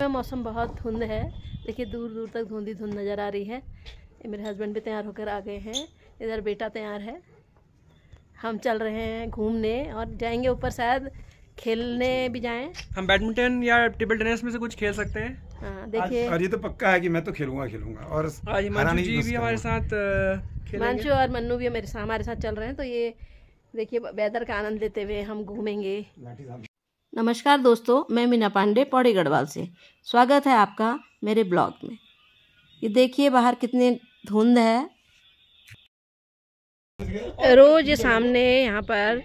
में मौसम बहुत धुंध है। देखिए दूर दूर तक धुंधी धुंध नज़र आ रही है। ये मेरे हस्बैंड भी तैयार होकर आ गए हैं। इधर बेटा तैयार है। हम चल रहे हैं घूमने और जाएँगे ऊपर शायद खेलने भी जाएँ। हम बैडमिंटन या टेबल टेनिस में से कुछ खेल सकते हैं। हाँ देखिए। और ये तो पक्का है कि मैं तो खेलूँगा खेलूँगा। और आज जी भी हमारे साथ खेलेंगे। हिमांशु और मन्नू भी मेरे साथ हमारे साथ चल रहे हैं। तो ये देखिए वेदर का आनंद लेते हुए हम घूमेंगे। नमस्कार दोस्तों, मैं मीना पांडे, पौड़ी गढ़वाल से। स्वागत है आपका मेरे ब्लॉग में। ये देखिए बाहर कितनी धुंध है। रोज सामने यहाँ पर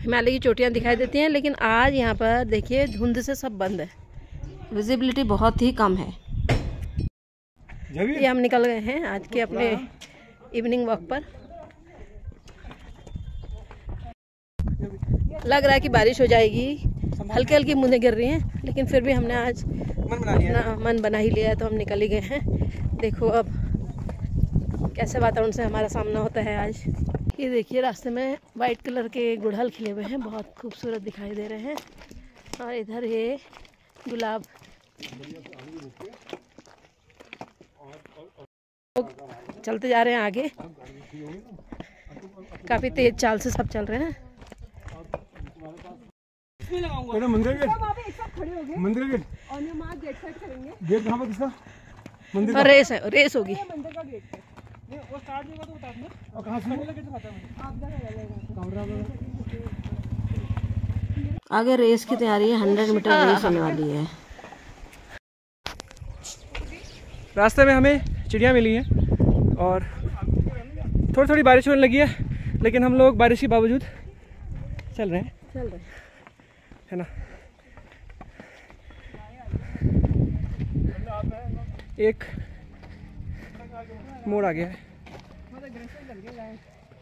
हिमालय की चोटियाँ दिखाई देती हैं, लेकिन आज यहाँ पर देखिए धुंध से सब बंद है। विजिबिलिटी बहुत ही कम है। ये हम निकल गए हैं आज के अपने इवनिंग वॉक पर। लग रहा है कि बारिश हो जाएगी। हल्की हल्की बूंदें गिर रही हैं लेकिन फिर भी हमने आज मन बना लिया। अपना मन बना ही लिया है तो हम निकल ही गए हैं। देखो अब कैसे वातावरण से हमारा सामना होता है आज। ये देखिए रास्ते में वाइट कलर के गुड़हल खिले हुए हैं बहुत खूबसूरत दिखाई दे रहे हैं। और इधर ये गुलाब। लोग चलते जा रहे हैं आगे। काफ़ी तेज चाल से सब चल रहे हैं। अरे मंदिर गेट मंदिर गेट गेट कहाँ पर किसका? मंदिर और रेस है रेस होगी। और कहाँ से? आगे रेस की तैयारी है हंड्रेड मीटर रेस होने वाली है। रास्ते में हमें चिड़िया मिली हैं और थोड़ी थोड़ी बारिश होने लगी है लेकिन हम लोग बारिश के बावजूद चल रहे हैं। चल रहे है। ना? एक मोड़ आ गया है।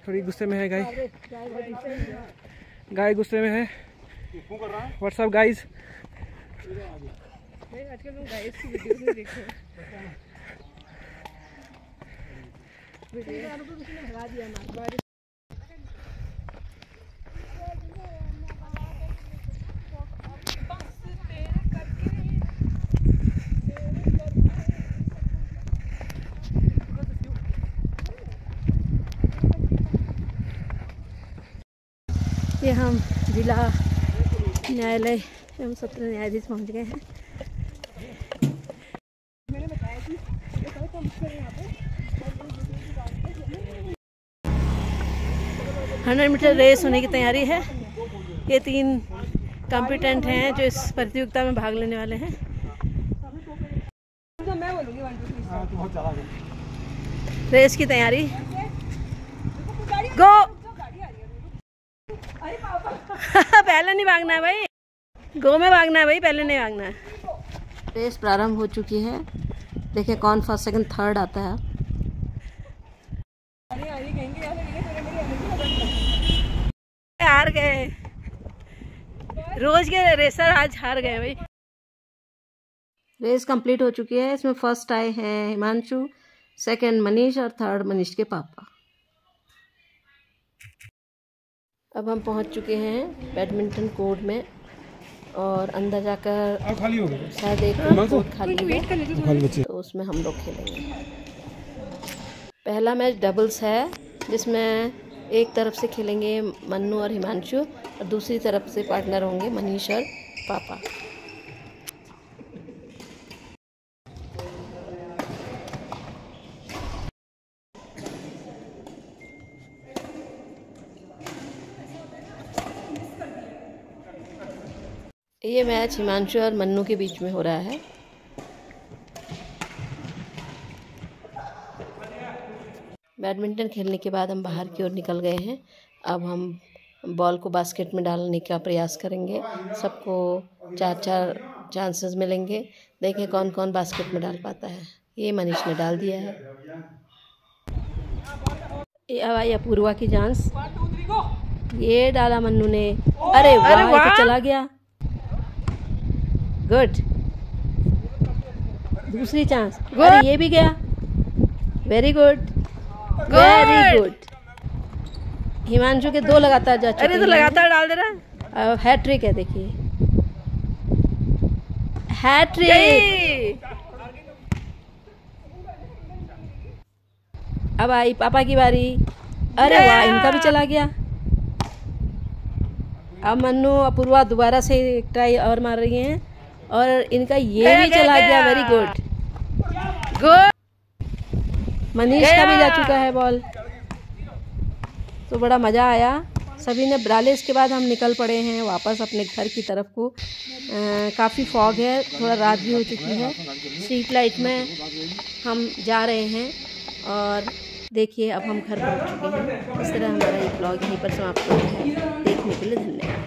थोड़ी गुस्से में है गाय। गाय गुस्से में है। व्हाट्सअप गाइस ये हम जिला न्यायालय एवं सत्र न्यायाधीश पहुँच गए हैं। हंड्रेड मीटर रेस होने की तैयारी है। ये तीन कॉम्पिटेंट हैं जो इस प्रतियोगिता में भाग लेने वाले हैं। रेस की तैयारी गो पहले नहीं भागना है भाई। गो में भागना है भाई पहले नहीं भागना है। रेस प्रारंभ हो चुकी है। देखिए कौन फ़र्स्ट सेकंड थर्ड आता है। हार गए। रोज के रेसर आज हार गए भाई। रेस कंप्लीट हो चुकी है। इसमें फ़र्स्ट आए हैं हिमांशु सेकंड मनीष और थर्ड मनीष के पापा। अब हम पहुँच चुके हैं बैडमिंटन कोर्ट में और अंदर जाकर खाली हो शायद एक कोर्ट खाली है तो उसमें हम लोग खेलेंगे। पहला मैच डबल्स है जिसमें एक तरफ़ से खेलेंगे मन्नू और हिमांशु और दूसरी तरफ़ से पार्टनर होंगे मनीष और पापा। ये मैच हिमांशु और मन्नू के बीच में हो रहा है। बैडमिंटन खेलने के बाद हम बाहर की ओर निकल गए हैं। अब हम बॉल को बास्केट में डालने का प्रयास करेंगे। सबको चार चार चांसेस मिलेंगे। देखें कौन कौन बास्केट में डाल पाता है। ये मनीष ने डाल दिया है। ये आई अपूर्वा की चांस ये डाला मन्नू ने। अरे वाह ये तो चला गया। गुड दूसरी चांस अरे ये भी गया. Very good very good Himanshu के दो लगातार जा चुके अरे तो। लगातार डाल दे रहा है। हैट्रिक है देखिए। हैट्रिक अब आई पापा की बारी। अरे वाह इनका भी चला गया। अब मन्नू अपूर्वा दोबारा से एक ट्राई और मार रही हैं। और इनका ये भी चला गया वेरी गुड गुड मनीष का भी जा चुका है बॉल तो बड़ा मज़ा आया। सभी ने ब्रालिस के बाद हम निकल पड़े हैं वापस अपने घर की तरफ़ को। काफ़ी फॉग है थोड़ा रात भी हो चुकी है। स्ट्रीट लाइट में हम जा रहे हैं और देखिए अब हम घर पहुँच चुके हैं। इस तरह हमारा ये ब्लॉग यहीं पर समाप्त होता है। देखने के लिए धन्यवाद।